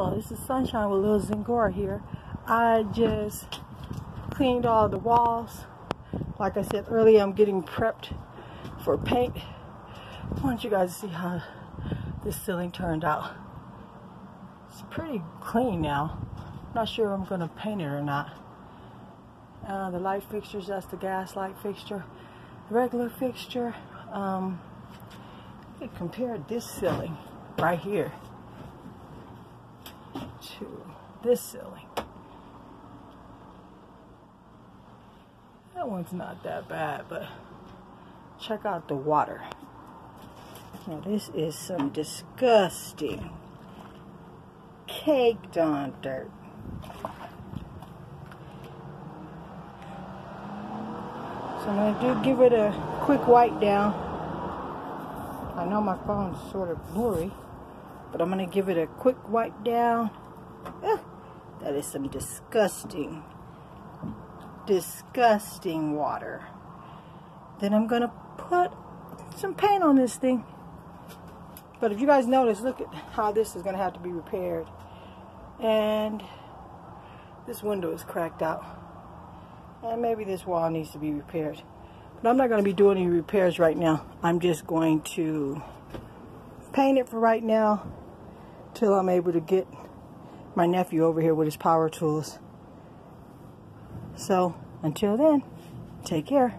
Hello, this is Sunshine with Lil Zingora here. I just cleaned all the walls. Like I said earlier, I'm getting prepped for paint. I want you guys to see how this ceiling turned out. It's pretty clean now. I'm Not sure if I'm going to paint it or not. Uh, the light fixtures, that's the gas light fixture. The regular fixture, um, compare this ceiling right here to this ceiling. That one's not that bad, but check out the water. Now this is some disgusting caked on dirt. So I'm going to do give it a quick wipe down. I know my phone's sort of blurry, but I'm going to give it a quick wipe down. Ugh, that is some disgusting, disgusting water. Then I'm going to put some paint on this thing. But if you guys notice, look at how this is going to have to be repaired. And this window is cracked out. And maybe this wall needs to be repaired. But I'm not going to be doing any repairs right now. I'm just going to paint it for right now till I'm able to get my nephew over here with his power tools. So, until then, take care.